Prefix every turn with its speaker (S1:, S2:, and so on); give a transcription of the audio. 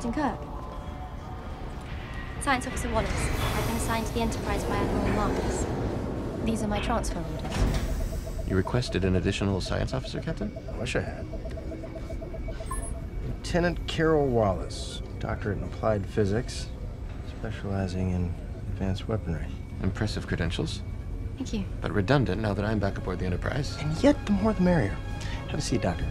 S1: Captain Kirk. Science Officer Wallace. I've been assigned to the Enterprise by Admiral Marcus. These are my transfer orders.
S2: You requested an additional science officer, Captain?
S3: I Wish I had. Lieutenant Carol Wallace, doctorate in applied physics, specializing in advanced weaponry.
S2: Impressive credentials,
S1: Thank you.
S2: but redundant now that I'm back aboard the Enterprise.
S3: And yet, the more the merrier. Have a seat, Doctor.